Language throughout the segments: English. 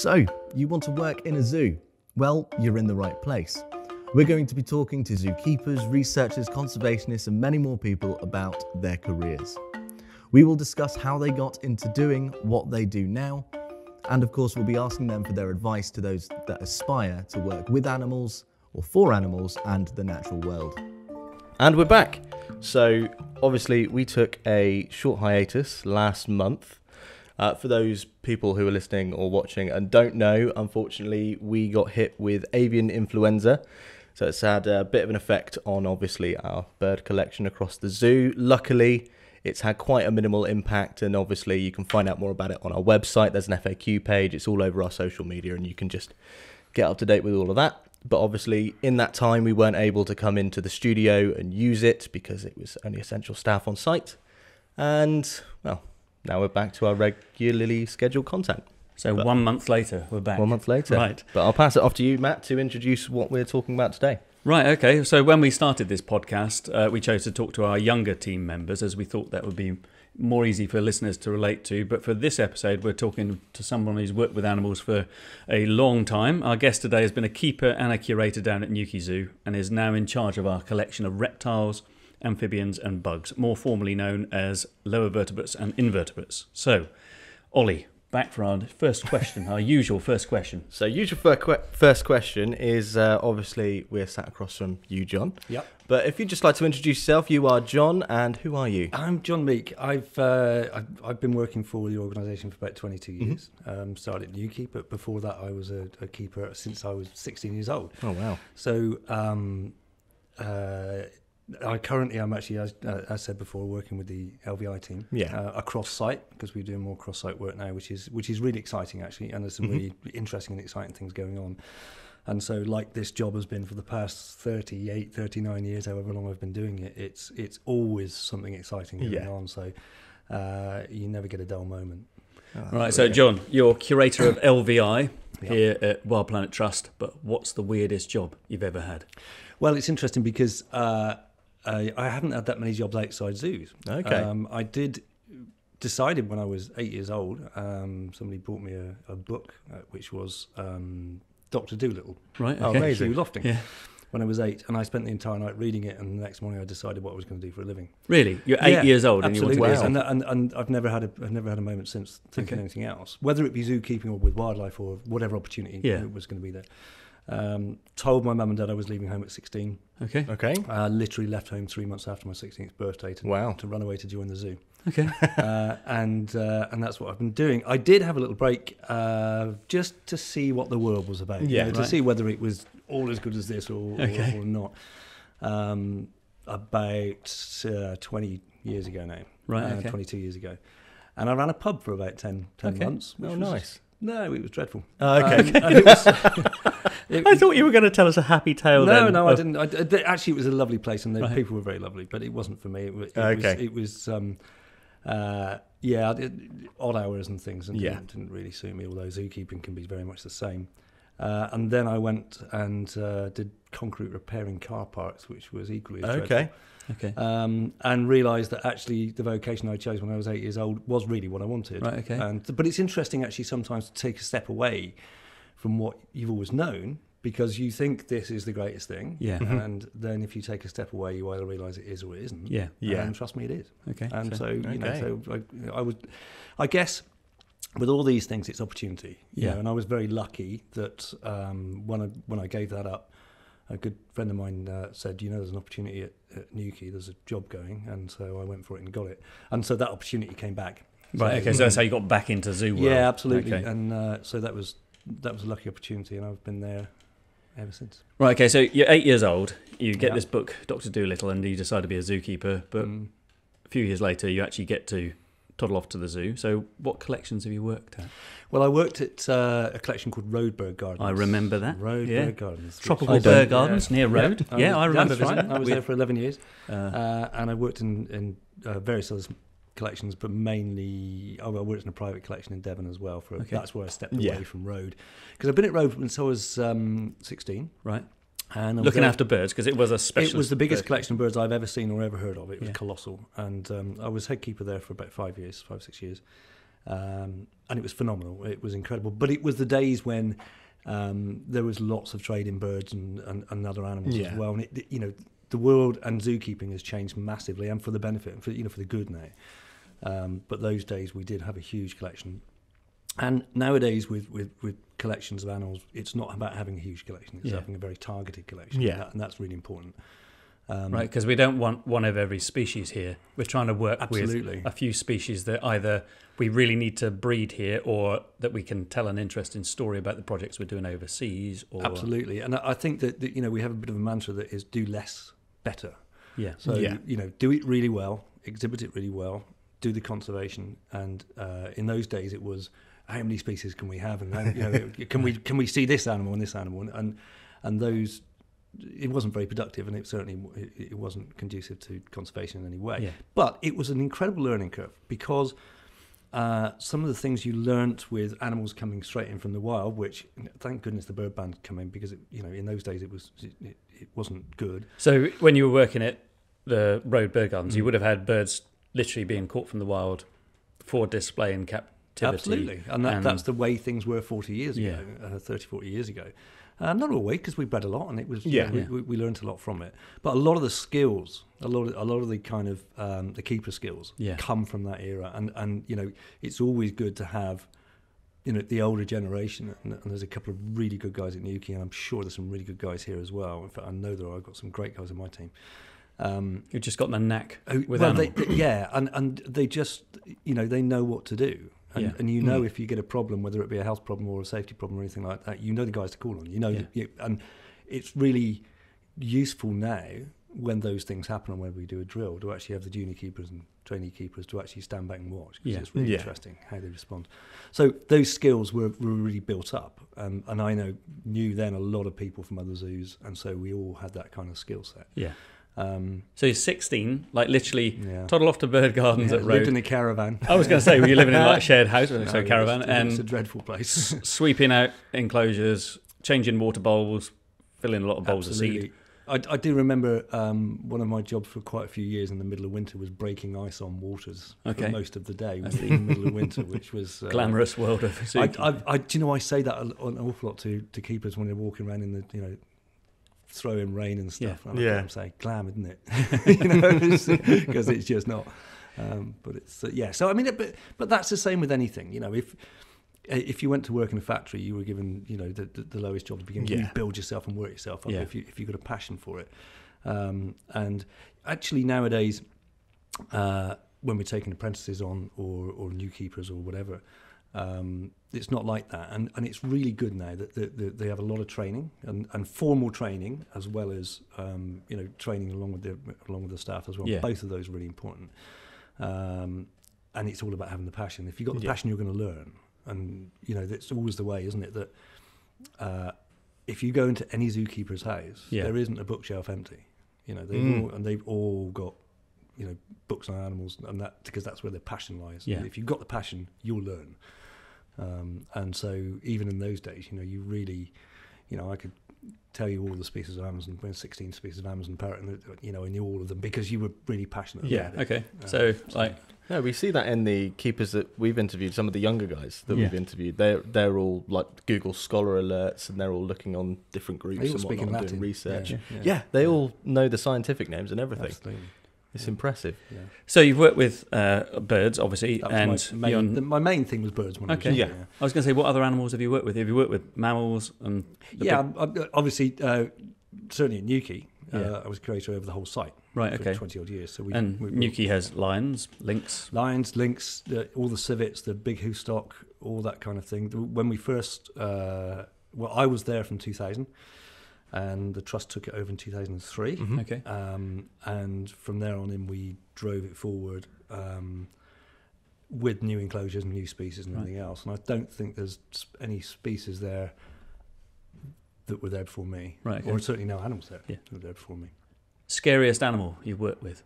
So, you want to work in a zoo? Well, you're in the right place. We're going to be talking to zookeepers, researchers, conservationists, and many more people about their careers. We will discuss how they got into doing what they do now, and of course, we'll be asking them for their advice to those that aspire to work with animals or for animals and the natural world. And we're back. So, obviously, we took a short hiatus last month. Uh, for those people who are listening or watching and don't know, unfortunately, we got hit with avian influenza. So, it's had a bit of an effect on obviously our bird collection across the zoo. Luckily, it's had quite a minimal impact, and obviously, you can find out more about it on our website. There's an FAQ page, it's all over our social media, and you can just get up to date with all of that. But obviously, in that time, we weren't able to come into the studio and use it because it was only essential staff on site. And, well, now we're back to our regularly scheduled content. So But- one month later, we're back. One month later. Right. But I'll pass it off to you, Matt, to introduce what we're talking about today. Right, okay. So when we started this podcast, uh, we chose to talk to our younger team members as we thought that would be more easy for listeners to relate to. But for this episode, we're talking to someone who's worked with animals for a long time. Our guest today has been a keeper and a curator down at Newquay Zoo and is now in charge of our collection of reptiles, amphibians, and bugs, more formally known as lower vertebrates and invertebrates. So, Ollie, back for our first question, our usual first question. So, usual first question is uh, obviously we're sat across from you, John. Yep. But if you'd just like to introduce yourself, you are John, and who are you? I'm John Meek. I've, uh, I've I've been working for the organisation for about 22 years. Um, started at Newquay, but before that, I was a, a keeper since I was 16 years old. Oh, wow. So um, uh, I currently I'm actually, as, uh, as said before, working with the LVI team. Yeah. Uh, across site because we're doing more cross site work now, which is which is really exciting actually, and there's some Mhm. really interesting and exciting things going on. And so, like this job has been for the past 38, 39 years, however long I've been doing it, it's it's always something exciting going Yeah. on. So uh, you never get a dull moment. Oh, Right, so. John, you're curator of LVI Yeah. here at Wild Planet Trust, but what's the weirdest job you've ever had? Well, it's interesting because uh, I, I haven't had that many jobs outside zoos. Okay. Um, I did decided when I was eight years old. Um, somebody bought me a, a book uh, which was um, Doctor Dolittle. Right, Oh, amazing. Hugh Lofting. Yeah. When I was eight, and I spent the entire night reading it, and the next morning I decided what I was going to do for a living. Really? You're eight Yeah, years old Absolutely, and you want to Wow. and, and and I've never had a I've never had a moment since thinking Okay. anything else, whether it be zookeeping or with wildlife or whatever opportunity Yeah. was going to be there. Um, told my mum and dad I was leaving home at 16. Okay. Okay. Uh, literally left home three months after my 16th birthday to, Wow. to run away to join the zoo. Okay. uh, and uh, and that's what I've been doing. I did have a little break uh, just to see what the world was about. you Yeah. know, to see whether it was all as good as this or, Okay. or, or not. Um, about uh, 20 years ago now. Right, uh, okay. 22 years ago. And I ran a pub for about 10, 10 Okay. months. which Oh, was- nice. No, it was dreadful. Oh, okay. Um, it was, it- I thought you were going to tell us a happy tale no, then. no, I didn't. I, actually, it was a lovely place, and the Right. people were very lovely. But it wasn't for me. It, it Okay. was. It was. Um, uh, yeah, odd hours and things, and Yeah. didn't, didn't really suit me. Although zookeeping can be very much the same. Uh, and then I went and uh, did concrete repairing car parks, which was equally as dreadful. Okay. Okay. Um, and realised that actually the vocation I chose when I was eight years old was really what I wanted. Right, okay. And but it's interesting actually sometimes to take a step away from what you've always known because you think this is the greatest thing. Yeah. Mhm. And then if you take a step away, you either realise it is or it isn't. Yeah. Yeah. And trust me, it is. Okay. And so, you know, so I, I would, I guess, with all these things, it's opportunity. you Yeah. know, and I was very lucky that um, when I when I gave that up, a good friend of mine uh, said, you know, there's an opportunity at, at Newquay. There's a job going, and so I went for it and got it. And so that opportunity came back. Right. Okay. So that's how you got back into zoo world. Yeah, absolutely. Okay. And uh, so that was that was a lucky opportunity, and I've been there ever since. Right. Okay. So you're eight years old. You get Yeah. this book, Doctor Dolittle, and you decide to be a zookeeper. But Mm. a few years later, you actually get to toddle off to the zoo. So what collections have you worked at? Well, I worked at uh, a collection called Rode Bird Gardens. I remember that. Roadburg yeah. Gardens. Tropical I Bird Gardens near Yeah. Rode. I Yeah, was- I remember right. I was there for 11 years. uh, Uh, and I worked in, in uh, various other collections, but mainly oh, I worked in a private collection in Devon as well. For Okay. that's where I stepped Yeah. away from Rode because I've been at Rode since I was um, 16. right. And Looking after birds because it was a special. It was the biggest collection of birds I've ever seen or ever heard of. It was Yeah. colossal, and um, I was head keeper there for about five years, five six years. um, and it was phenomenal. It was incredible. But it was the days when um, there was lots of trade in birds and, and, and other animals Yeah. as well. And it, you know, the world and zookeeping has changed massively, and for the benefit, and for you know, for the good now. Um, but those days we did have a huge collection. And nowadays, with, with, with collections of animals, it's not about having a huge collection; it's Yeah. having a very targeted collection. Yeah. and, that, and that's really important. Um, Right, because we don't want one of every species here. We're trying to work Absolutely. with a few species that either we really need to breed here or that we can tell an interesting story about the projects we're doing overseas. Or, Absolutely, and I I think that, that you know we have a bit of a mantra that is do less better. Yeah. So Yeah. you know, do it really well, exhibit it really well, do the conservation, and uh, in those days it was how many species can we have, and how, you know, can we can we see this animal and this animal, and and, and those. It wasn't very productive, and it certainly it, it wasn't conducive to conservation in any way. Yeah. But it was an incredible learning curve because uh, some of the things you learnt with animals coming straight in from the wild, which thank goodness the bird band come in because it, you know in those days it was it, it, it wasn't good. So when you were working at the Rode Bird Gardens, you Mm. would have had birds literally being caught from the wild for display and captivity. Absolutely, and, that, and- that's the way things were 40 years ago, Yeah. uh, 30, 40 years ago. Uh, not always, because we bred a lot, and it was you Yeah. know, we, Yeah. we, we learned a lot from it. But a lot of the skills, a lot of a lot of the kind of um, the keeper skills, Yeah. come from that era. And and you know, it's always good to have, you know, the older generation. And, and there's a couple of really good guys at Newquay, and I'm sure there's some really good guys here as well. In fact, I know there are. I've got some great guys in my team. Um, You've just got the knack Oh, with well, they, they- yeah, and and they just you know they know what to do, and Yeah. and you know Mm. if you get a problem, whether it be a health problem or a safety problem or anything like that, you know the guys to call on. You know, Yeah. you, and it's really useful now when those things happen and when we do a drill to actually have the junior keepers and trainee keepers to actually stand back and watch because Yeah. it's really Yeah. interesting how they respond. So those skills were, were really built up, um, and I know knew then a lot of people from other zoos, and so we all had that kind of skill set. Yeah. Um, So you're 16, like literally yeah. toddle off to Bird Gardens Yeah, at lived in a caravan. I was going to say, were you living in like a shared house, No, so it caravan, was- and it was a dreadful place. sweeping out enclosures, changing water bowls, filling a lot of bowls of Absolutely. seed. I, I do remember um, one of my jobs for quite a few years in the middle of winter was breaking ice on waters Okay. for most of the day in the middle of winter, which was uh, Glamorous world of I. I, I, do you know I say that an awful lot to, to keepers when they're walking around in the you know throwing rain and stuff. Yeah. And I Yeah. yeah. say glam, isn't it? you know, because it's just not. Um, but it's uh, yeah. So I mean, it, but but that's the same with anything. You know, if if you went to work in a factory, you were given you know the, the, the lowest job to begin. with. You Yeah. build yourself and work yourself up Yeah. if you if you've got a passion for it. Um, and actually nowadays, uh, when we're taking apprentices on or or new keepers or whatever. Um, it's not like that, and, and it's really good now that, that, that they have a lot of training and, and formal training as well as um, you know training along with the along with the staff as well. Yeah. Both of those are really important, um, and it's all about having the passion. If you've got the Yeah. passion, you're going to learn, and you know that's always the way, isn't it? That uh, if you go into any zookeeper's house, Yeah. there isn't a bookshelf empty. You know, they've Mm. all, and they've all got you know books on animals, and that because that's where their passion lies. Yeah. If you've got the passion, you'll learn. Um, and so even in those days, you know, you really, you know, I could tell you all the species of Amazon, well, 16 species of Amazon parrot, and you know, I knew all of them because you were really passionate. yeah, about it. okay. Uh, So, like, No, we see that in the keepers that we've interviewed. Some of the younger guys that Yeah. we've interviewed, they're they're all like Google Scholar alerts, and they're all looking on different groups and whatnot, and Latin. doing research. Yeah, Yeah, yeah. they all know the scientific names and everything. Absolutely. It's Yeah. impressive. Yeah. so you've worked with uh, birds, obviously, That and my you're- main, the, my main thing was birds. When Okay. I was younger, Yeah. I was going to say, what other animals have you worked with? Have you worked with mammals and yeah, big- I'm- I'm- obviously, uh, certainly at Newquay, uh, I was curator over the whole site right? for Okay. 20 odd years. So we, and we, Newquay has lions, lynx. lions, lynx, the, all the civets, the big hoofstock, all that kind of thing. When we first, uh, well, I was there from 2000, and the trust took it over in 2003. Mhm. Okay. Um, and from there on in, we drove it forward um, with new enclosures and new species and Right. everything else. And I don't think there's any species there that were there before me, Right. or certainly no animals there Yeah. that were there before me. Scariest animal you've worked with?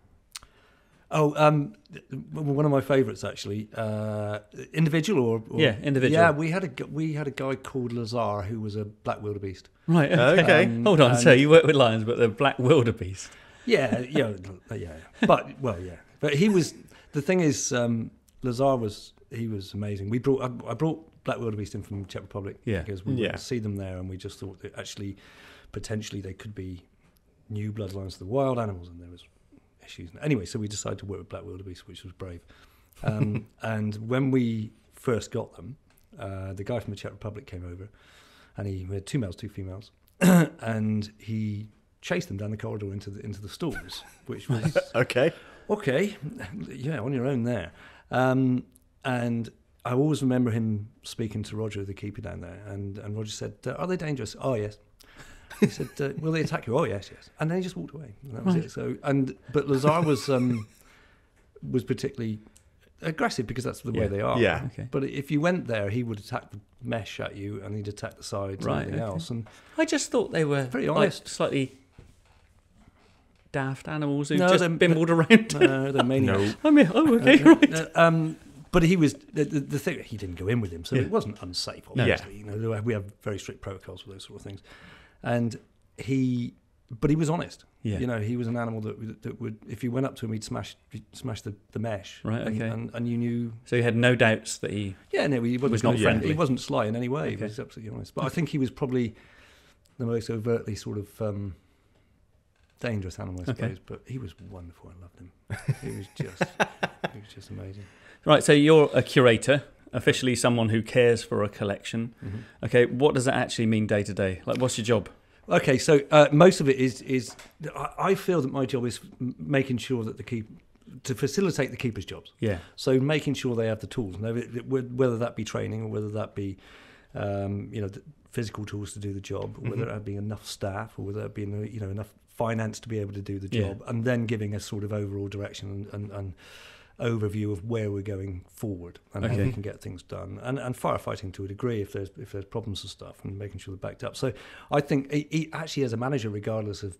Oh, um, th- one of my favourites actually. Uh, individual or, or Yeah, individual. Yeah, we had a we had a guy called Lazar who was a black wildebeest. Right. Okay. Um, Hold on. and- So you work with lions, but they're black wildebeest. Yeah, yeah, yeah. But well, yeah. But he was. The thing is, um, Lazar was he was amazing. We brought I, I brought black wildebeest in from Czech Republic Yeah. because we Yeah. went to see them there, and we just thought that actually potentially they could be new bloodlines to the wild animals, and there was issues. Anyway, so we decided to work with black wildebeest, which was brave. Um, and when we first got them, uh, the guy from the Czech Republic came over, and he we had two males, two females, and he chased them down the corridor into the into the stalls, which was Okay. okay, yeah, on your own there. Um, and I always remember him speaking to Roger, the keeper down there, and, and Roger said, "Are they dangerous?" Oh yes. He said, uh, "Will they attack you?" Oh yes, yes. And then he just walked away. And that was Right. it. So and but Lazar was um, was particularly aggressive because that's the way they are. Yeah. Okay. But if you went there, he would attack the mesh at you, and he'd attack the sides Right, and everything okay. else. And I just thought they were Very like, honest. slightly daft animals who No, just they're- bimbled around. uh, they're maniacs. I mean, oh, okay, right. Uh, um, but he was the, the, the thing. He didn't go in with him, so Yeah. it wasn't unsafe. No. Obviously, you know, we have very strict protocols for those sort of things. And he, but he was honest. Yeah. You know, he was an animal that, would- that would, if you went up to him, he'd smash, he'd smash the, the mesh. Right, And, okay. and, and you knew, So you had no doubts that he. yeah, no, he wasn't Was not friendly. He wasn't sly in any way. He was absolutely honest. But I think he was probably the most overtly sort of um, dangerous animal, I Okay. suppose. But he was wonderful. I loved him. He was just, he was just amazing. Right, so you're a curator, officially someone who cares for a collection. Mhm. Okay, what does that actually mean day to day? Like, what's your job? Okay, so uh, most of it is is I, feel that my job is making sure that the keep to facilitate the keepers' jobs. Yeah. So making sure they have the tools, now, it- it- whether that be training or whether that be um, you know the physical tools to do the job, or whether Mhm. that be enough staff, or whether that be you know enough finance to be able to do the Yeah. job, and then giving a sort of overall direction and, and, and overview of where we're going forward and how we can get things done, and, and firefighting to a degree if there's if there's problems and stuff, and making sure they're backed up. So I think actually, as a manager, regardless of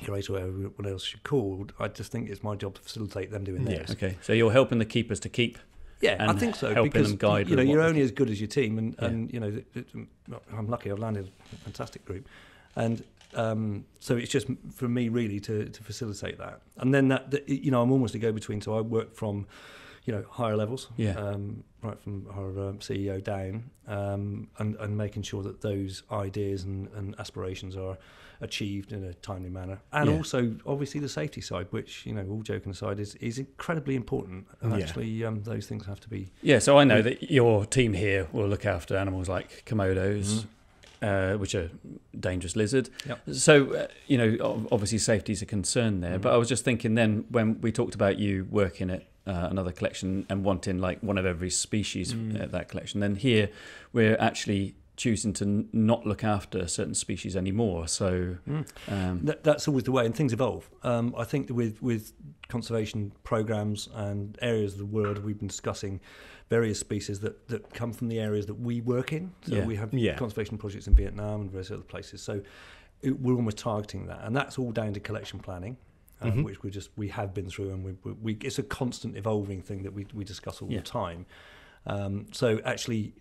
curator or what else you're called, I just think it's my job to facilitate them doing Yeah. theirs. Okay, so you're helping the keepers to keep. Yeah, I think so. helping because them guide You know, you're only as good as your team, and, Yeah. and you know th- th- I'm lucky I've landed a fantastic group, and um, so it's just for me really to, to facilitate that, and then that, that you know I'm almost a go between. So I work from you know higher levels, Yeah. um, right from our um, CEO down, and and making sure that those ideas and, and aspirations are achieved in a timely manner, and Yeah. also obviously the safety side, which you know all joking aside is is incredibly important, and Yeah. actually um, those things have to be Yeah, so I know that your team here will look after animals like komodos, uh, which are dangerous lizard. Yep. So, uh, you know, obviously safety is a concern there. Mhm. But I was just thinking then when we talked about you working at uh, another collection and wanting like one of every species Mm. at that collection, then here we're actually choosing to n- not look after certain species anymore. So, um, That, that's always the way, and things evolve. Um, I think that with with conservation programs and areas of the world, we've been discussing various species that, that come from the areas that we work in. So Yeah. we have Yeah. conservation projects in Vietnam and various other places. So it, we're almost targeting that, and that's all down to collection planning. Um, Mhm. Which we just we have been through, and we, we, we it's a constant evolving thing that we we discuss all Yeah. the time. Um, so actually,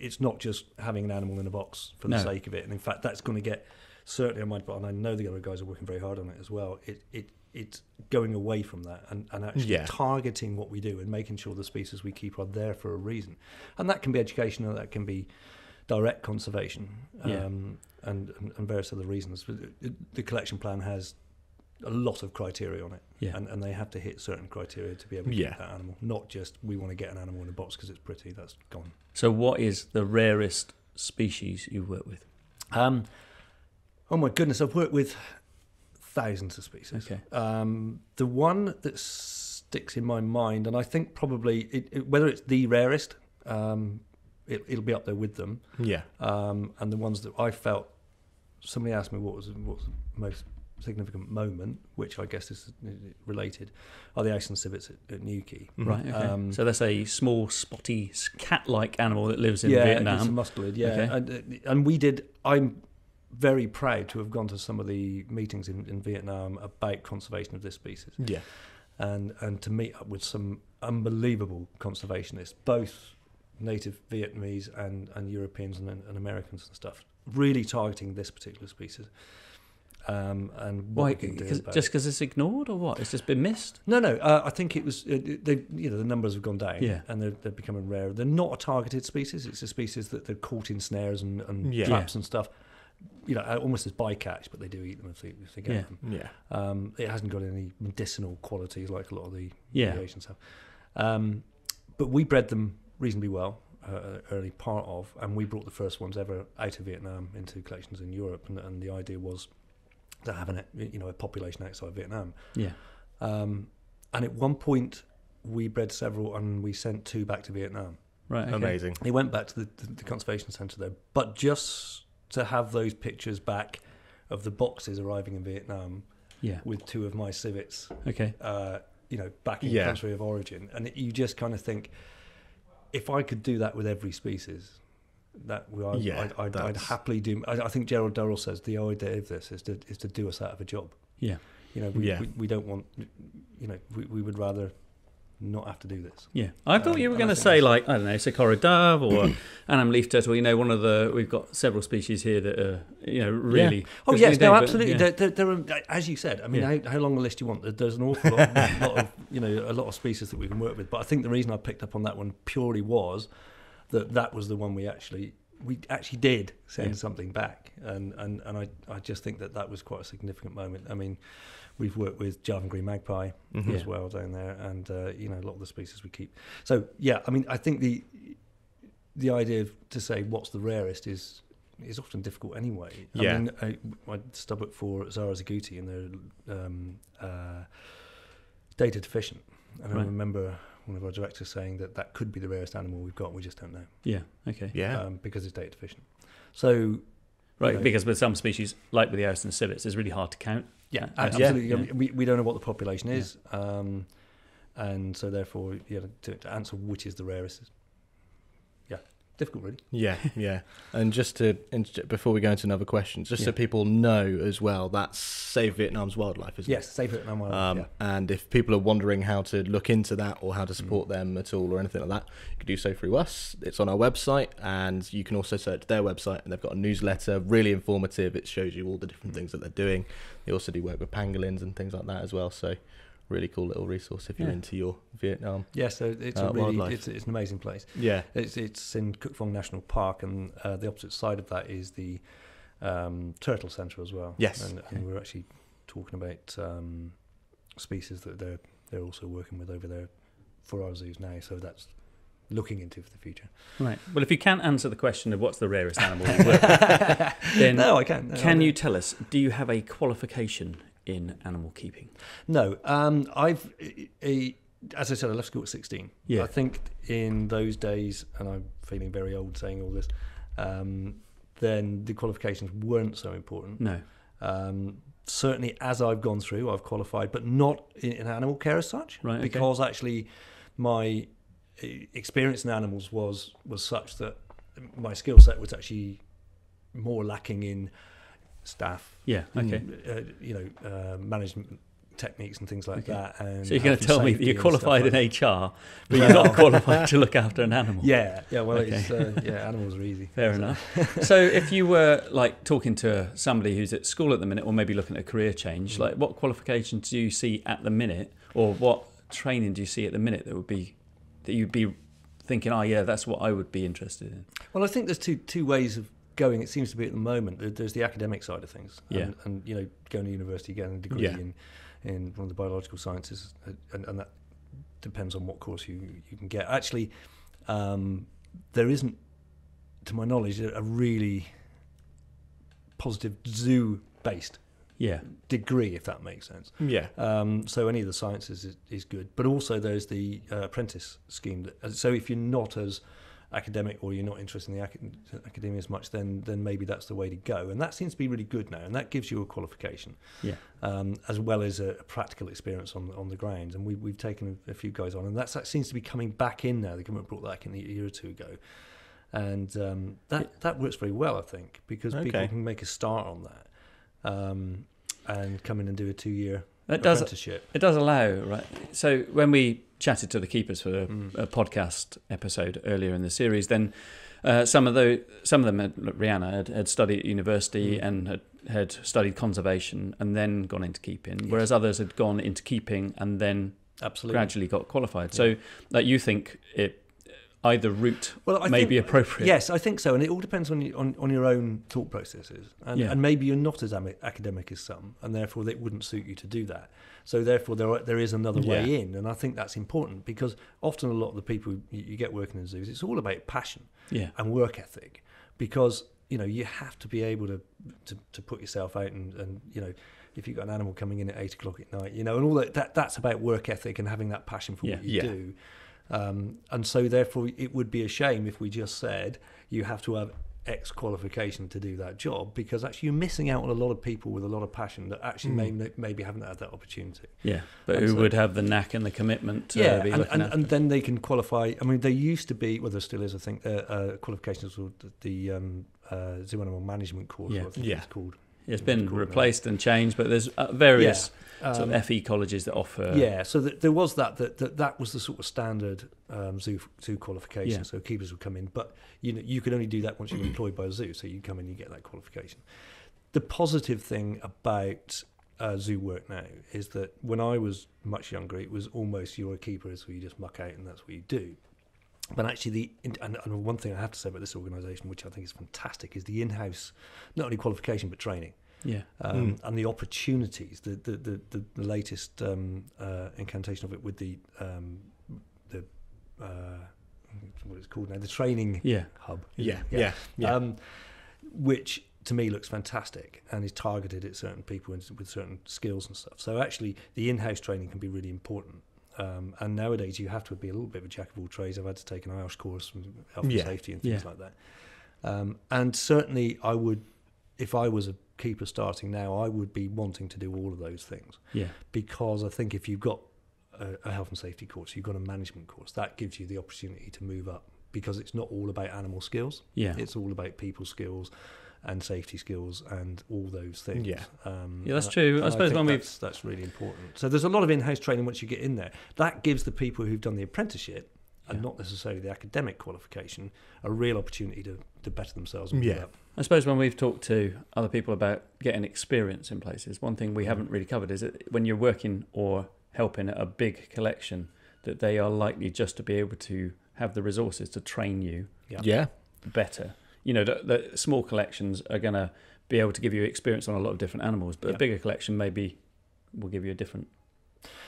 it's not just having an animal in a box for the No. sake of it, and in fact, that's going to get certainly on my part, and I know the other guys are working very hard on it as well. It it it's going away from that and, and actually Yeah. targeting what we do and making sure the species we keep are there for a reason, and that can be educational, that can be direct conservation, Yeah. um, and, and and various other reasons. But it- it- the collection plan has a lot of criteria on it, Yeah. and, and they have to hit certain criteria to be able to Yeah. keep that animal. Not just we want to get an animal in a box because it's pretty. That's gone. so what is the rarest species you work with? Um, oh my goodness, I've worked with thousands of species. Okay. Um, the one that sticks in my mind, and I think probably it, it, whether it's the rarest, um, it, it'll be up there with them. Yeah. Um, and the ones that I felt, somebody asked me what was what was the most significant moment, which I guess is related, are the Owston's civets at, at Newquay. Mhm. Right. Okay. Um, so that's a small, spotty, cat-like animal that lives in yeah, Vietnam. it's a mustelid. Yeah, Okay. and, uh, and we did. I'm very proud to have gone to some of the meetings in, in Vietnam about conservation of this species, Yeah. and and to meet up with some unbelievable conservationists, both native Vietnamese and, and Europeans and, and Americans and stuff, really targeting this particular species. um, and what Why? we can do 'Cause- just because it's ignored, or what? It's just been missed. No, no. Uh, I think it was. Uh, they, you know, the numbers have gone down, Yeah. and they're, they're becoming rarer. They're not a targeted species. It's a species that they're caught in snares and, and Yeah. traps and stuff. You know, uh, almost as bycatch, but they do eat them if they, if they get Yeah. them. Yeah. Um, it hasn't got any medicinal qualities like a lot of the Yeah. variations have. Um, but we bred them reasonably well, uh, early part of, and we brought the first ones ever out of Vietnam into collections in Europe, and, and the idea was to have an, you know, a population outside Vietnam. Yeah. Um, and at one point, we bred several, and we sent two back to Vietnam. Right. Okay. Amazing. They went back to the, the, the conservation centre there, but just to have those pictures back of the boxes arriving in Vietnam Yeah. with two of my civets, Okay. uh, you know, back in Yeah. country of origin, and you just kind of think, if I could do that with every species, that we, I'd, Yeah, I'd, I'd, I'd happily do. I, I think Gerald Durrell says the idea of this is to is to do us out of a job. Yeah. You know, we, Yeah. we, we don't want, you know, we, we would rather not have to do this. Yeah, I thought Um, you were going to say like I don't know, Socorro dove or Annam leaf turtle. You know, one of the we've got several species here that are you know really. Oh yes, no, but, absolutely. yeah. There, there, are, as you said. I mean, Yeah. how, how long a list do you want? There's an awful lot, lot of you know a lot of species that we can work with. But I think the reason I picked up on that one purely was that that was the one we actually we actually did send Yeah. something back, and and and I I just think that that was quite a significant moment. I mean. We've worked with Javan Green Magpie Mhm. as Yeah. well down there, and uh, you know a lot of the species we keep. So yeah, I mean, I think the the idea of, to say what's the rarest is is often difficult anyway. Yeah. I mean, I, I stub up for Zara Zaguti and they're um, uh, data deficient, and I remember one of our directors saying that that could be the rarest animal we've got. We just don't know yeah, okay, Yeah. um, because it's data deficient. So right. know. Because with some species, like with the Owston's civets, it's really hard to count. Yeah, absolutely. yeah. I mean, We we don't know what the population is, um, and so therefore, yeah, to, to answer which is the rarest, is, yeah, difficult really. Yeah, yeah. And just to before we go into another question, just so people know as well, that's Save Vietnam's Wildlife, isn't Yes, it. No, it? Um, And if people are wondering how to look into that or how to support them at all or anything like that, you can do so through us. It's on our website, and you can also search their website, and they've got a newsletter, really informative. It shows you all the different things that they're doing. They also do work with pangolins and things like that as well. So, really cool little resource if you're Yeah. into your Vietnam. Yes, so it's uh, a really it's, it's an amazing place. Yeah, It's it's in Cuc Phuong National Park, and uh, the opposite side of that is the um, turtle centre as well. Yes. and, and we're actually talking about um, species that they're they're also working with over there for our zoos now. So that's looking into for the future. Right. Well, if you can't answer the question of what's the rarest animal you work with, then no, I can't. No, can I you tell us? Do you have a qualification in animal keeping? No, um, I've. A, as I said, I left school at 16. Yeah. I think in those days, and I'm feeling very old saying all this, um, then the qualifications weren't so important. No. Um, certainly, as I've gone through, I've qualified, but not in, in animal care as such, Right, okay. because actually my uh, experience in animals was was such that my skill set was actually more lacking in staff, Yeah. Okay. uh, you know, uh, management techniques and things like Okay. that. And So you're going to tell me that you're qualified in that. HR, but you're not qualified to look after an animal. Yeah, yeah. Well, Okay. it's uh, yeah, animals are easy. Fair So- enough. so, if you were like talking to somebody who's at school at the minute, or maybe looking at a career change, Mm. like what qualifications do you see at the minute, or what training do you see at the minute that would be that you'd be thinking, oh yeah, that's what I would be interested in? Well, I think there's two two ways of going. It seems to be at the moment. There's the academic side of things, Yeah. and, and you know, going to university, getting a degree Yeah. in in one of the biological sciences, and, and that depends on what course you you can get. Actually, um, there isn't, to my knowledge, a, really positive zoo based Yeah, degree, if that makes sense. yeah, Um, so any of the sciences is, is good, but also there's the uh, apprentice scheme. That, so if you're not as academic or you're not interested in the acad- academia as much, then then maybe that's the way to go. And that seems to be really good now, and that gives you a qualification, yeah, um, as well as a, a practical experience on on the ground. And we, we've taken a, a few guys on, and that's, that seems to be coming back in now. The government brought that in a year or two ago. And um, that that works very well, I think, because people can make a start on that, um, and come in and do a two-year it does. It does allow, right? So when we chatted to the keepers for a, Mm. a podcast episode earlier in the series, then Uh, some of the some of them, had, Rihanna had, had studied at university Mm. and had, had studied conservation and then gone into keeping, whereas others had gone into keeping and then Absolutely. gradually got qualified. So, like you think it either route Well, I may think- be appropriate. Yes, I think so, and it all depends on you, on, on your own thought processes, and, Yeah. and maybe you're not as am- academic as some, and therefore it wouldn't suit you to do that. So therefore, there are, there is another way Yeah. in, and I think that's important because often a lot of the people you, you get working in zoos, it's all about passion Yeah. and work ethic, because you know you have to be able to to, to put yourself out and, and you know. If you've got an animal coming in at eight o'clock at night, you know, and all that, that that's about work ethic and having that passion for Yeah. what you Yeah. do. Um, and so, therefore, it would be a shame if we just said you have to have X qualification to do that job because actually you're missing out on a lot of people with a lot of passion that actually Hmm. maybe, maybe haven't had that opportunity. Yeah, but And who so- would have the knack and the commitment to yeah, be and, and, and then they can qualify. I mean, there used to be, well, there still is, I think, uh, uh, qualifications called the um, uh, Zoo Animal Management course, Yeah. I think Yeah. it's called. It's been replaced and changed, but there's uh, various Um, sort of FE colleges that offer. yeah, so that there was that, that that that was the sort of standard um, zoo zoo qualification. Yeah. So keepers would come in, but you know you could only do that once you're employed by a zoo. So you come in, you get that qualification. The positive thing about uh, zoo work now is that when I was much younger, it was almost you're a keeper, so you just muck out and that's what you do. But actually, the and, and one thing I have to say about this organisation, which I think is fantastic, is the in-house not only qualification but training yeah, um, and the opportunities. The the the, the, the latest um, uh, incantation of it with the um, the uh, what it's called now, the training yeah, hub. Yeah, yeah, yeah. Um, which to me looks fantastic and is targeted at certain people with certain skills and stuff. So actually, the in-house training can be really important. Um, and nowadays, you have to be a little bit of a jack of all trades. I've had to take an IOSH course from health and safety and things Yeah. like that. Um, and certainly, I would, if I was a keeper starting now, I would be wanting to do all of those things yeah, because I think if you've got a, a health and safety course, you've got a management course, that gives you the opportunity to move up because it's not all about animal skills. yeah. It's all about people skills and safety skills and all those things. Yeah. um, Yeah, that's true. I and suppose think when we've- that's, that's really important. So there's a lot of in-house training once you get in there. That gives the people who've done the apprenticeship and Yeah. not necessarily the academic qualification a real opportunity to, to better themselves. And Yeah. up. I suppose when we've talked to other people about getting experience in places, one thing we haven't really covered is that when you're working or helping at a big collection, that they are likely just to be able to have the resources to train you Yeah. yeah. better. You know, the, the small collections are going to be able to give you experience on a lot of different animals, but Yeah. a bigger collection maybe will give you a different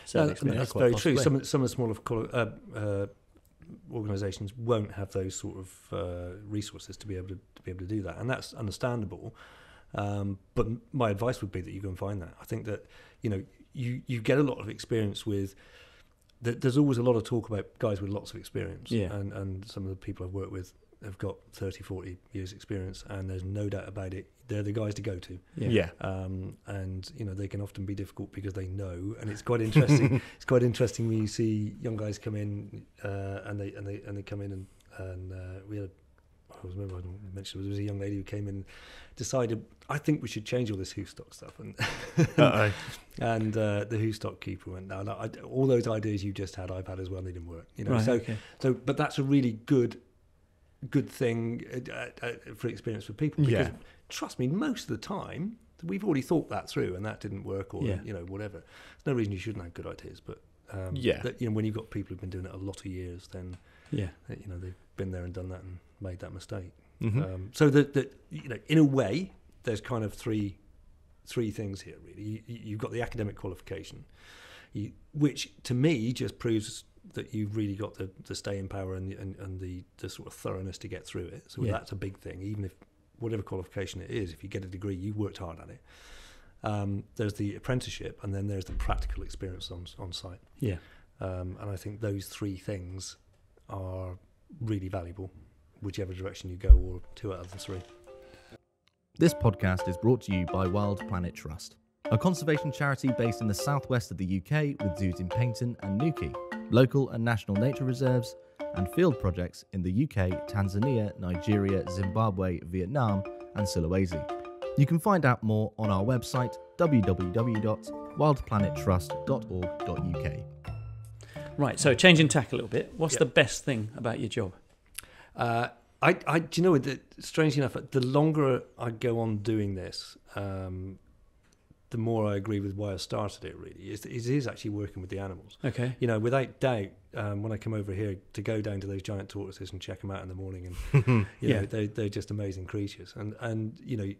set No, of and that's quite very true. Some of, some of the smaller uh, uh, organisations won't have those sort of uh, resources to be able to, to be able to do that, and that's understandable. Um, but my advice would be that you go and find that. I think that you know you you get a lot of experience with. th- There's always a lot of talk about guys with lots of experience, Yeah. and and some of the people I've worked with have got 30, 40 years experience, and there's no doubt about it. They're the guys to go to Yeah. um, and you know they can often be difficult because they know, and it's quite interesting. it's quite interesting when you see young guys come in uh, and they and they and they come in and and uh, we had. I remember I mentioned there was a young lady who came in, and decided I think we should change all this hoofstock stuff, and Uh-oh. and uh, the hoofstock keeper went, no, no, I, all those ideas you just had, I've had as well. They didn't work, you know. right, So okay. so, but that's a really good, good thing uh, uh, for experience for people. Because Yeah. trust me, most of the time we've already thought that through, and that didn't work, or Yeah. you know, whatever. There's no reason you shouldn't have good ideas, but um, Yeah. that, you know, when you've got people who've been doing it a lot of years, then Yeah, uh, you know they've been there and done that and made that mistake. Mhm. Um, so that that you know, in a way, there's kind of three three things here. Really, you, you've got the academic qualification, you, which to me just proves that you've really got the, the staying power and the, and, and the, the sort of thoroughness to get through it. So Yeah. that's a big thing. Even if whatever qualification it is, if you get a degree, you worked hard at it. Um, there's the apprenticeship, and then there's the practical experience on on site. yeah. Um, and I think those three things are really valuable, whichever direction you go, or two out of the three. This podcast is brought to you by Wild Planet Trust, a conservation charity based in the southwest of the UK with zoos in Paignton and Newquay, local and national nature reserves, and field projects in the UK, Tanzania, Nigeria, Zimbabwe, Vietnam, and Sulawesi. You can find out more on our website www.wildplanettrust.org.uk. Right, so changing tack a little bit. What's Yeah. the best thing about your job? Uh, I, I, do you know, the, strangely enough, the longer I go on doing this, um, the more I agree with why I started it. Really, is it is actually working with the animals. Okay. You know, without doubt, um, when I come over here to go down to those giant tortoises and check them out in the morning, and you Yeah. know, they they're just amazing creatures, and and you know,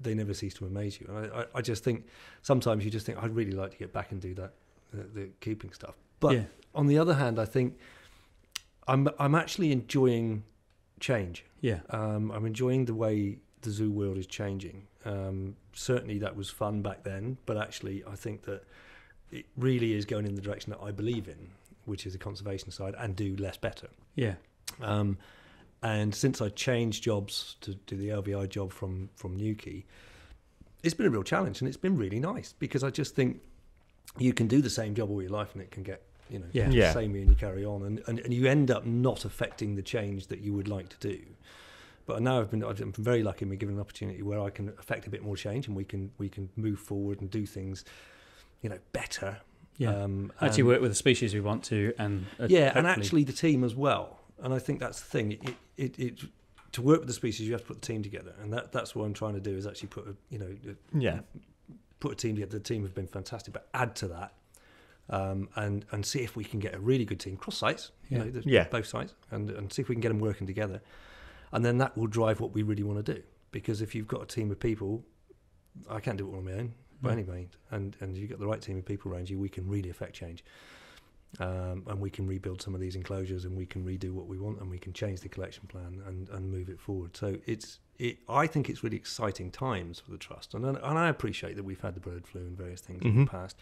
they never cease to amaze you. And I, I, I just think sometimes you just think I'd really like to get back and do that, the, the keeping stuff. But yeah. on the other hand, I think I'm I'm actually enjoying change. Yeah. Um, I'm enjoying the way the zoo world is changing. Um, certainly, that was fun back then, but actually, I think that it really is going in the direction that I believe in, which is the conservation side, and do less better. Yeah. Um, and since I changed jobs to do the LVI job from from Newquay, it's been a real challenge, and it's been really nice because I just think you can do the same job all your life, and it can get you know Yeah. Yeah. samey, and you carry on, and, and and you end up not affecting the change that you would like to do. But now I've been I've been very lucky in being given an opportunity where I can affect a bit more change, and we can we can move forward and do things, you know, better. Yeah. Um, Actually, and- work with the species we want to, and uh, yeah, and actually the team as well. And I think that's the thing. It, it, it to work with the species, you have to put the team together, and that that's what I'm trying to do is actually put a you know a- Yeah. put a team together. The team have been fantastic, but add to that. Um, and and see if we can get a really good team cross sites, you Yeah. know, there's Yeah. both sites, and and see if we can get them working together, and then that will drive what we really want to do. Because if you've got a team of people, I can't do it all on my own by No. any means, and and you get the right team of people around you, we can really affect change um, and we can rebuild some of these enclosures and we can redo what we want and we can change the collection plan and, and move it forward. So it's it. I think it's really exciting times for the trust, and and I appreciate that we've had the bird flu and various things in Mhm. the past.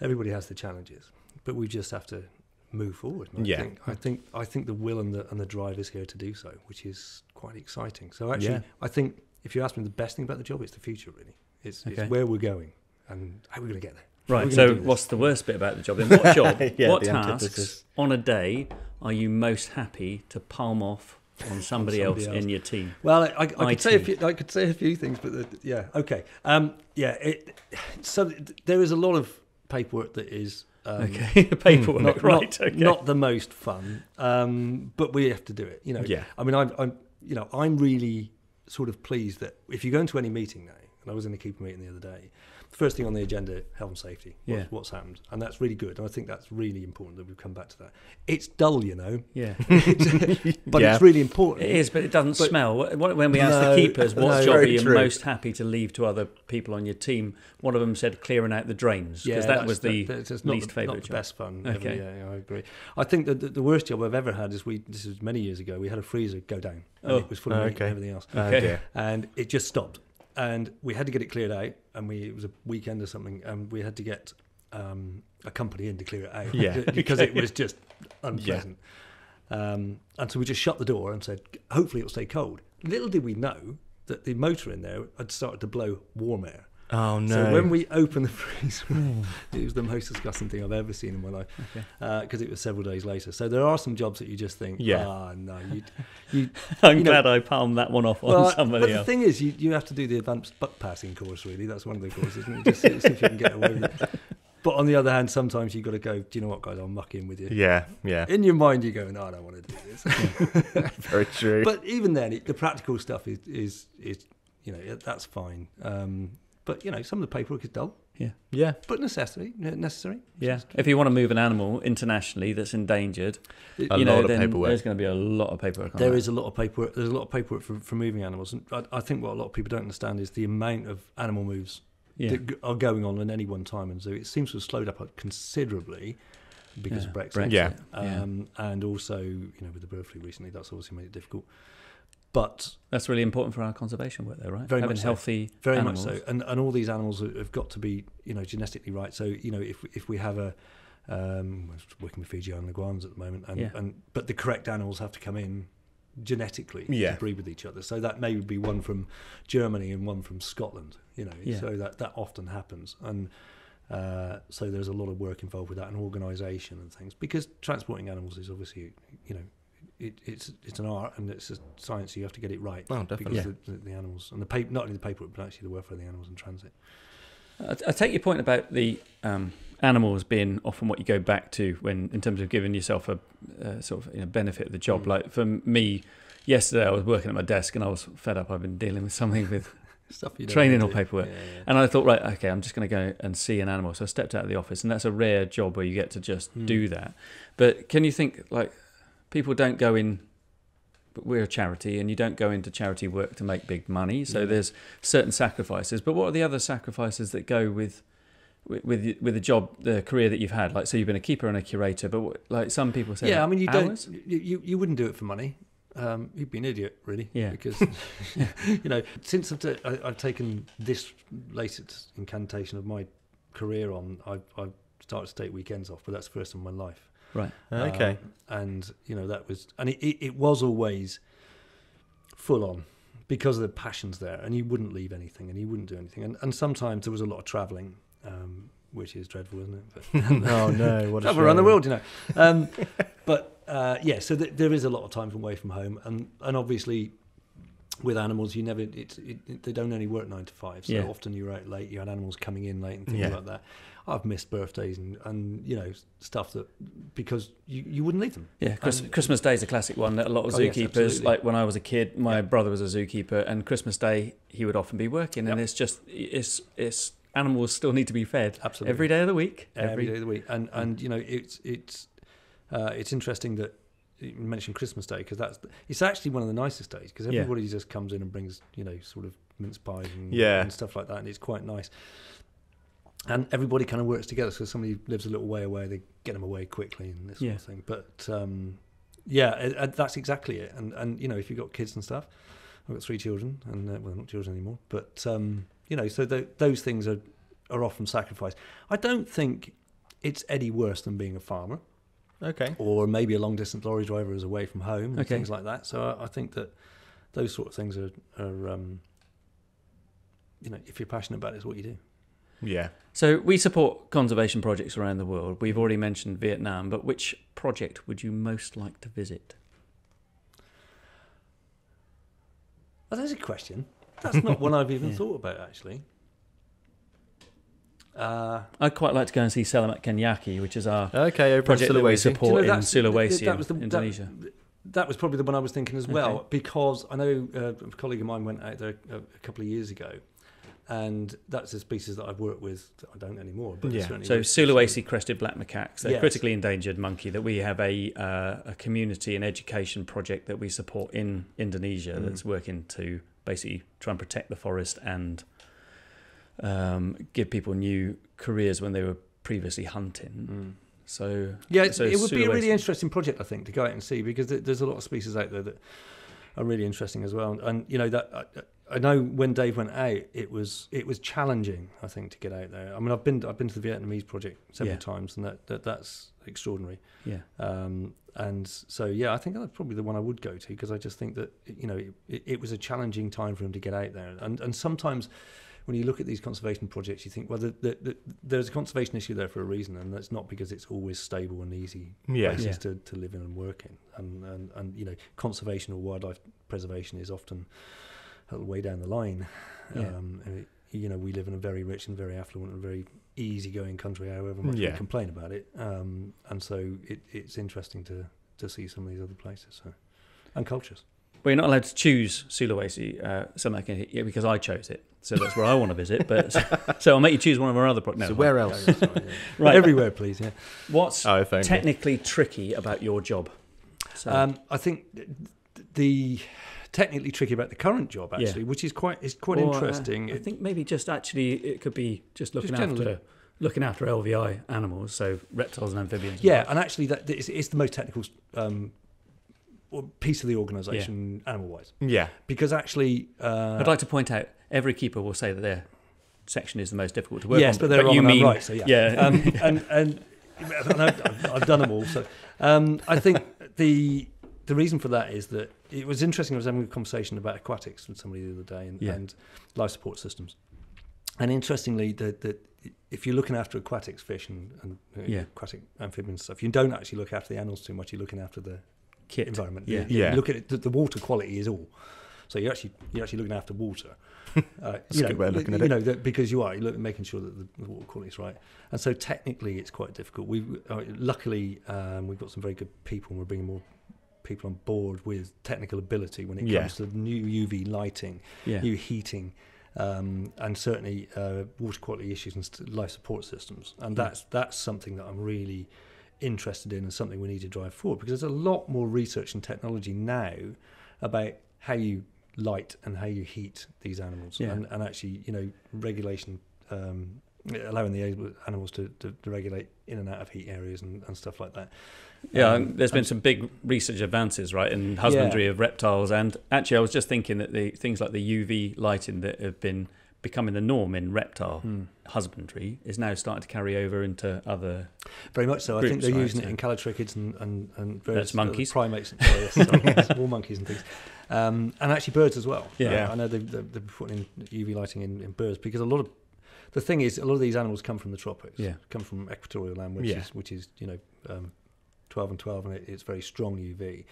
Everybody has the challenges, but we just have to move forward. And I Yeah. think I think I think the will and the and the drive is here to do so, which is quite exciting. So actually, Yeah. I think if you ask me the best thing about the job, it's the future. Really, it's, Okay. it's where we're going and how we're going to get there. Right. So, what's the worst bit about the job? Then what job, Yeah, what tasks antithesis. on a day are you most happy to palm off on somebody, else, somebody else. in your team? Well, I, I, I could say a few. I could say a few things, but the, yeah, okay, um, yeah. It, so there is a lot of paperwork that is um, Okay, paperwork. not, right. not, okay. not the most fun, um, but we have to do it. You know, Yeah. I mean, I'm, I'm, you know, I'm really sort of pleased that if you go into any meeting now, and I was in a keeper meeting the other day, first thing on the agenda, health and safety. What's, Yeah. what's happened, and that's really good. And I think that's really important that we've come back to that. It's dull, you know, yeah, but Yeah. it's really important. it is, but it doesn't But- smell. Wh- wh- When we asked No, the keepers what no. job are you true. most happy to leave to other people on your team, one of them said clearing out the drains because that was the not least the, favourite not the job. best fun. ever. Okay. Yeah, yeah, I agree. I think that the, the worst job I've ever had is we. This was many years ago. We had a freezer go down. And Oh. it was full of Oh, meat okay. and everything else, Oh, Okay. dear. and it just stopped. And we had to get it cleared out. And we it was a weekend or something, and we had to get um, a company in to clear it out. Yeah. because it was just unpleasant. Um, and so we just shut the door and said, hopefully it'll stay cold. Little did we know that the motor in there had started to blow warm air. Oh no. So when we opened the freezer, it was the most disgusting thing I've ever seen in my life Okay. because it was several days later. So there are some jobs that you just think, Yeah. ah, no, you, you. I'm You know- glad I palmed that one off on Well, but somebody the thing is, you, you have to do the advanced buck passing course. Really, that's one of the courses. Isn't it? Just see, if you can get away with it. But on the other hand, sometimes you've got to go. Do you know what, guys? I'll muck in with you. yeah, yeah, In your mind, you're going, no, I don't want to do this. very true. but even then, it, the practical stuff is, is, is you know, that's fine. Um, but you know, some of the paperwork is dull, yeah, yeah, but necessary. Necessary. Yeah, if you want to move an animal internationally that's endangered, A you know, lot of then paperwork. there's going to be a lot of paperwork. On There that. is a lot of paperwork. There's a lot of paperwork for, for moving animals, and I, I think what a lot of people don't understand is the amount of animal moves yeah. that are going on at any one time, and so it seems to have slowed up considerably because Yeah, of Brexit. Brexit, Yeah. yeah. Um, and also, you know, with the bird flu recently, that's obviously made it difficult. But That's really important for our conservation work, though, right? Very Having much so. healthy very animals. much so, and and all these animals have have got to be, you know, genetically right. So, you know, if if we have a um, working with Fiji Island iguanas at the moment, and, Yeah. and but the correct animals have to come in genetically Yeah. to breed with each other. So that may be one from Germany and one from Scotland. You know, Yeah. so that that often happens, and uh, so there's a lot of work involved with that and organisation and things because transporting animals is obviously, you know. It, it's it's an art and it's a science. So you have to get it right Oh, definitely. because the, the, the animals and the paper, not only the paperwork, but actually the welfare of the animals in transit. I, I take your point about the um, animals being often what you go back to when, in terms of giving yourself a uh, sort of you know, benefit of the job. Mm. Like for me, yesterday I was working at my desk and I was fed up. I've been dealing with something with Stuff you Training or paperwork. Yeah, yeah. And I thought, right, okay, I'm just going to go and see an animal. So I stepped out of the office, and that's a rare job where you get to just Hmm. do that. But can you think, like, people don't go in, but we're a charity, and you don't go into charity work to make big money. So Yeah. there's certain sacrifices. But what are the other sacrifices that go with? With with the job, the career that you've had, like so, you've been a keeper and a curator, but what, like some people say, yeah, I mean, you hours? don't, you, you, wouldn't do it for money. Um, you'd be an idiot, really. Yeah. Because, you know, since I've, ta- I, I've taken this latest incantation of my career on, I've, I've started to take weekends off, but that's the first time in my life. Right, Okay. Um, and, you know, that was, and it, it, it was always full on because of the passions there. And he wouldn't leave anything and he wouldn't do anything. And, and sometimes there was a lot of travelling, um, which is dreadful, isn't it? But, oh no! What a travel around the world, you know. Um, but uh, yeah, so th- there is a lot of time away from home, and and obviously with animals, you never it's it, it, they don't only work nine to five. So Yeah. often you're out late. You had animals coming in late and things Yeah. like that. I've missed birthdays and and you know stuff that because you, you wouldn't leave them. Yeah, And- Christmas Day is a classic one that a lot of Oh, yes, zookeepers, absolutely. like when I was a kid, my Yeah. brother was a zookeeper, and Christmas Day he would often be working, and it's just it's it's animals still need to be fed Absolutely. every day of the week. every day of the week. And and you know it's it's uh, it's interesting that mentioned Christmas Day because that's it's actually one of the nicest days because Yeah. everybody just comes in and brings you know sort of mince pies and, Yeah. and stuff like that, and it's quite nice. And everybody kind of works together. So somebody lives a little way away, they get them away quickly and this Yeah. sort of thing. But um, yeah, it, it- that's exactly it. And and you know if you've got kids and stuff, I've got three children, and uh, well, not children anymore, but um, you know, so th- those things are are often sacrificed. I don't think it's any worse than being a farmer Okay. or maybe a long distance lorry driver is away from home and Okay. things like that. So I, I think that those sort of things are, are um, you know, if you're passionate about it, it's what you do. Yeah. So we support conservation projects around the world. We've already mentioned Vietnam, but which project would you most like to visit? Oh, there's a question. That's not one I've even Yeah. thought about actually. Uh, I'd quite like to go and see Selamatkan Yaki, which is our Okay. Project that we Sulawesi. support you know, in Sulawesi, that was the- Indonesia. that was probably the one I was thinking as well Okay. because I know uh, a colleague of mine went out there a, a couple of years ago, and that's a species that I've worked with. that I don't anymore, but Yeah. So Sulawesi crested black macaques, they're Yes. critically endangered monkey that we have a uh, a community and education project that we support in Indonesia Mm. that's working to basically try and protect the forest and um, give people new careers when they were previously hunting. Mm. So Yeah, so it would be a really interesting project, I think, to go out and see because there's a lot of species out there that are really interesting as well. And you know that I, I know when Dave went out, it was it was challenging, I think, to get out there. I mean, I've been I've been to the Vietnamese project several Yeah. times, and that, that that's extraordinary. yeah. Um, and so, yeah, I think that's probably the one I would go to because I just think that you know it, it was a challenging time for him to get out there. And and sometimes when you look at these conservation projects, you think, well, the, the, the, there's a conservation issue there for a reason, and that's not because it's always stable and easy Yeah. places Yeah. to, to live in and work in. And, and and you know, conservation or wildlife preservation is often a little way down the line. Yeah. Um, and it, you know, we live in a very rich and very affluent and very easygoing country, however much Yeah. we complain about it. Um, and so it, it's interesting to, to see some of these other places so. and cultures. Well, you're not allowed to choose Sulawesi, uh, like yeah, because I chose it. So that's where I want to visit. But so I'll make you choose one of our other projects. So No, where else? sorry, yeah. Right. Everywhere, please. Yeah. What's Oh, technically tricky about your job? So, Um, I think th- the technically tricky about the current job Yeah. actually, which is quite is quite Or, uh, interesting. I think maybe just actually it could be just looking Just after looking after LVI animals, so reptiles and amphibians. Yeah, and actually, that it's, it's the most technical um, piece of the organisation, animal-wise, Yeah. because actually, uh, I'd like to point out every keeper will say that their section is the most difficult to work yes, on. but they're wrong you and mean right. So yeah, yeah. um, and and and I've, I've- done them all. So um, I think the the reason for that is that it was interesting. I was having a conversation about aquatics with somebody the other day and, Yeah. and life support systems. And interestingly, that that if you're looking after aquatics, fish and, and Yeah. aquatic amphibians stuff, you don't actually look after the animals too much. You're looking after the kit. environment. Yeah. You, you Yeah. look at it, the, the water quality is all. So you're actually you're actually looking after water. Uh, That's you a know, good way of looking at you it. know that because you are you're look, making sure that the, the water quality is right. And so technically, it's quite difficult. We uh, luckily um, we've got some very good people, and we're bringing more people on board with technical ability when it Yeah. comes to new UV lighting, Yeah. new heating, um, and certainly uh, water quality issues and life support systems. And that's that's something that I'm really interested in and something we need to drive forward because there's a lot more research and technology now about how you light and how you heat these animals Yeah. and, and actually you know regulation um, allowing the animals to, to, to regulate in and out of heat areas and, and stuff like that Yeah, Um, there's been some big research advances, right, in husbandry of reptiles. And actually, I was just thinking that the things like the UV lighting that have been becoming the norm in reptile Hmm. husbandry is now starting to carry over into other. Very much so. I think they're right, using so- it in callitrichids and and, and various other monkeys. primates, and, sorry, yes, sorry, yes, monkeys and things, um, and actually birds as well. Yeah. Yeah. I know they've, they've they're putting in UV lighting in, in birds because a lot of the thing is a lot of these animals come from the tropics, Yeah. come from equatorial land, which Yeah. is which is you know um, twelve and twelve, and it, it's very strong UV.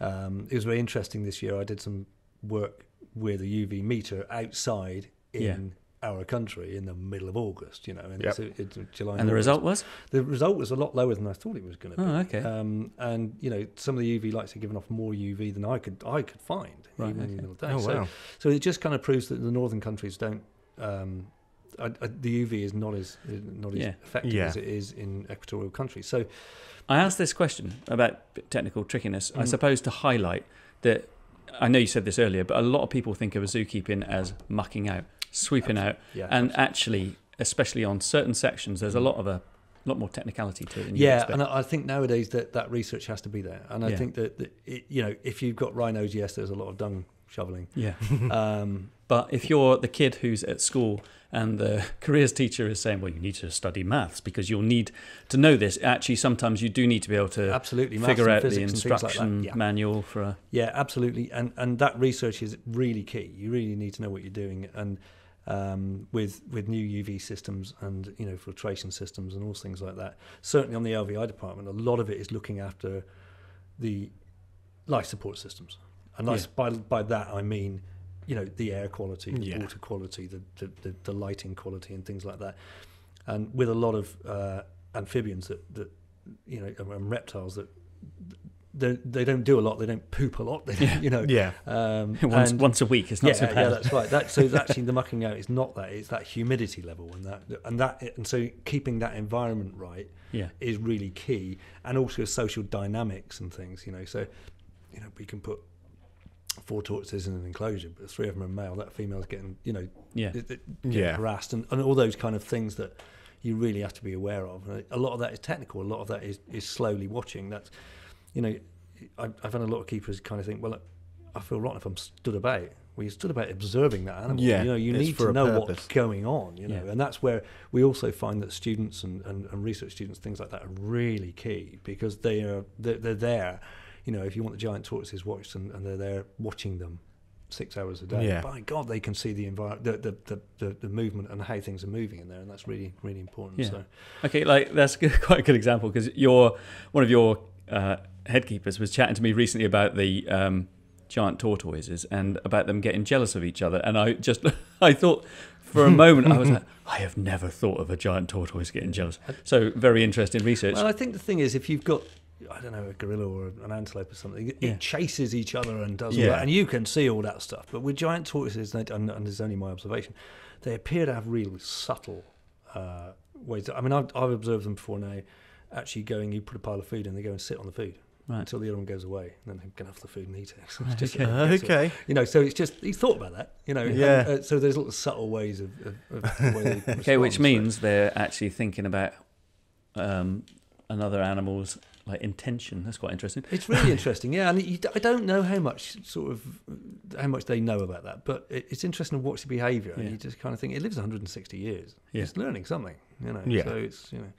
Um, it was very interesting this year. I did some work with a UV meter outside in. Yeah. Our country in the middle of August, you know, and Yep. it's, it's July. And the August. result was? The result was a lot lower than I thought it was going to be. Oh, okay. Um, and you know, some of the UV lights are giving off more UV than I could I could find Right, even in the middle of the day. Oh so, wow. so it just kind of proves that the northern countries don't. Um, I, I, the UV is not as not as Yeah. effective Yeah. as it is in equatorial countries. So I asked this question about technical trickiness, I Mm. suppose, to highlight that. I know you said this earlier, but a lot of people think of a zookeeping as mucking out, sweeping out, yeah, and actually, especially on certain sections, there's a lot of a lot more technicality to it. Than yeah, and I think nowadays that that research has to be there. And I Yeah. think that, that it, you know if you've got rhinos, yes, there's a lot of dung shoveling. yeah. Um, But if you're the kid who's at school and the careers teacher is saying, well, you need to study maths because you'll need to know this, actually, sometimes you do need to be able to absolutely, figure out the things like instruction Yeah. manual for a. Yeah, absolutely, and and that research is really key. You really need to know what you're doing, and um, with with new UV systems and you know filtration systems and all things like that. Certainly on the LVI department, a lot of it is looking after the life support systems, and Yeah. by by that I mean you know the air quality, the Yeah. water quality, the, the the the lighting quality, and things like that. And with a lot of uh, amphibians that that you know and reptiles that they they don't do a lot. They don't poop a lot. They Yeah. you know. Yeah. Um, once, and- once a week, it's not yeah, so yeah, that's right. That, so actually, the mucking out is not that; it's that humidity level, and that and that and so keeping that environment right yeah. is really key, and also social dynamics and things. You know, so you know we can put four tortoises in an enclosure, but three of them are male. That female's getting you know Yeah. it- it- getting Yeah. harassed, and, and all those kind of things that you really have to be aware of. And a lot of that is technical. A lot of that is is slowly watching. That's you know, I've, I've had a lot of keepers kind of think, well, I feel rotten if I'm stood about. Well, you're stood about observing that animal. Yeah, you know, you need to know what's going on. You know, Yeah. and that's where we also find that students and, and, and research students, things like that, are really key because they are they're, they're there. You know, if you want the giant tortoises watched and, and they're there watching them six hours a day, Yeah. by God, they can see the environment, the the, the, the the movement and how things are moving in there, and that's really really important. Yeah. So Okay, like that's quite a good example because your one of your uh, head keepers was chatting to me recently about the um, giant tortoises and about them getting jealous of each other, and I just I thought for a moment I was like, I have never thought of a giant tortoise getting jealous. So very interesting research. Well, I think the thing is, if you've got, I don't know, a gorilla or an antelope or something, it, Yeah. chases each other and does all Yeah. that, and you can see all that stuff. But with giant tortoises, and, and this is only my observation, they appear to have real subtle uh, ways. I mean, I've, I've observed them before now. Actually, going, you put a pile of food and they go and sit on the food Right. until the other one goes away, and then they can have the food and eat it. So it's just, okay. Uh, okay. You know, so it's just he's thought about that. You know, and, Yeah. uh, so there's little subtle ways of, of, of the way they okay, which respond, so- means they're actually thinking about um, another animal's like intention. That's quite interesting. It's really interesting, yeah. And you, I don't know how much sort of how much they know about that, but it, it's interesting to watch the behaviour, and you just kind of think it lives 160 years. Yeah. It's learning something, you know. Yeah. So it's you know.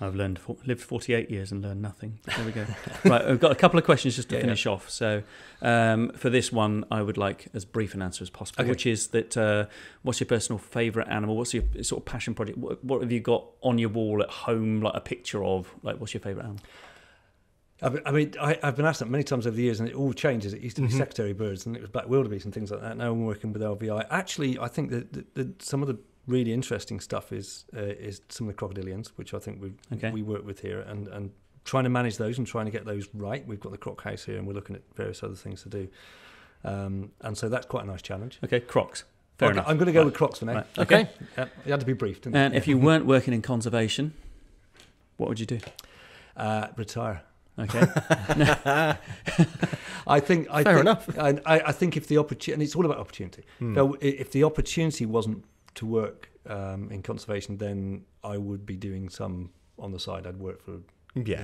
I've learned for, lived 48 years and learned nothing. There we go. right, I've got a couple of questions just to Yeah, yeah. finish off. So, um, for this one, I would like as brief an answer as possible, Okay. which is that uh, what's your personal favourite animal? What's your sort of passion project? What, what have you got on your wall at home, like a picture of? Like, what's your favourite animal? I mean- I mean, I, I've been asked that many times over the years, and it all changes. It used to be Mhm. secretary birds, and it was black wildebeest and things like that. Now I'm working with LVI. Actually, I think that, that, that some of the really interesting stuff is uh, is some of the crocodilians, which I think we Okay. we work with here, and and trying to manage those and trying to get those right. We've got the croc house here, and we're looking at various other things to do. Um, and so that's quite a nice challenge. Okay, Crocs. Fair Okay, enough. I'm going to go Right. with crocs for now. Right. Okay. Yeah, you had to be briefed. And you? if you weren't working in conservation, what would you do? uh, retire. Okay. I think. I Fair think, enough. I, I think if the opportunity, and it's all about opportunity. So if the opportunity wasn't to work um, in conservation, then I would be doing some on the side. I'd work for Yeah.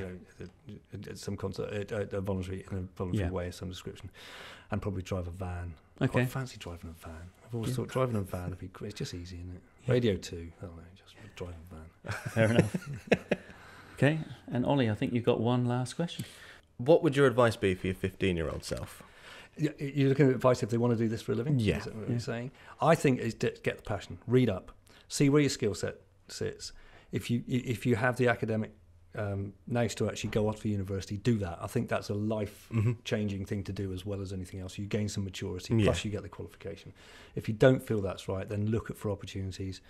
you know, some concert, uh, a voluntary in a voluntary Yeah. way of some description, and probably drive a van. Okay. quite fancy driving a van. I've always thought driving a van would be great. It's just easy, isn't it? Yeah. Radio two. I don't know, just drive a van. Fair enough. okay. And Ollie, I think you've got one last question. What would your advice be for your 15 year old self? You're looking at advice if they want to do this for a living. Yeah. Is that what Yeah. you're saying? I think is to get the passion. Read up. See where your skill set sits. If you if you have the academic um, nous to actually go off to university, do that. I think that's a life Mm-hmm. changing thing to do as well as anything else. You gain some maturity, Yeah. plus you get the qualification. If you don't feel that's right, then look at for opportunities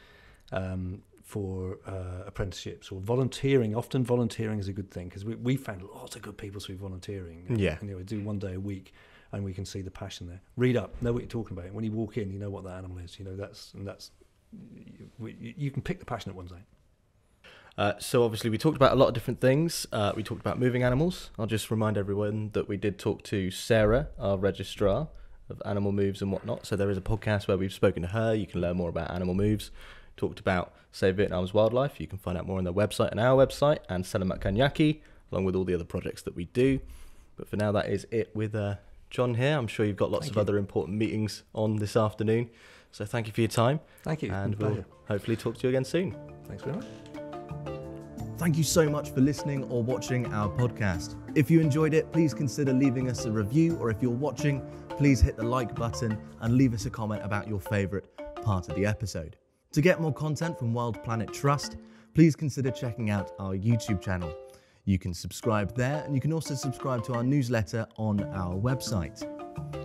um, for uh, apprenticeships or volunteering. Often volunteering is a good thing because we, we found lots of good people through volunteering. Yeah. And, you know, do one day a week and we can see the passion there. Read up, know what you're talking about. When you walk in, you know what that animal is. You know, that's, and that's, you, you can pick the passionate one's out. Uh, so obviously we talked about a lot of different things. Uh, we talked about moving animals. I'll just remind everyone that we did talk to Sarah, our registrar of animal moves and whatnot. So there is a podcast where we've spoken to her. You can learn more about animal moves. Talked about Save Vietnam's wildlife. You can find out more on their website and our website and Selamatkan Yaki, along with all the other projects that we do. But for now, that is it with uh, John here. I'm sure you've got lots Thank of you. other important meetings on this afternoon. So thank you for your time, Thank you. and we'll hopefully talk to you again soon. Thanks very much. Thank you so much for listening or watching our podcast. If you enjoyed it, please consider leaving us a review, or if you're watching, please hit the like button and leave us a comment about your favourite part of the episode. To get more content from Wild Planet Trust, please consider checking out our YouTube channel. You can subscribe there, and you can also subscribe to our newsletter on our website.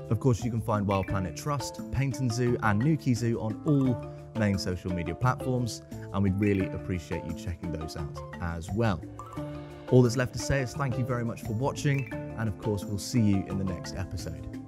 Of course, you can find Wild Planet Trust, Paignton Zoo, and Newquay Zoo on all main social media platforms, and we'd really appreciate you checking those out as well. All that's left to say is thank you very much for watching, and of course, we'll see you in the next episode.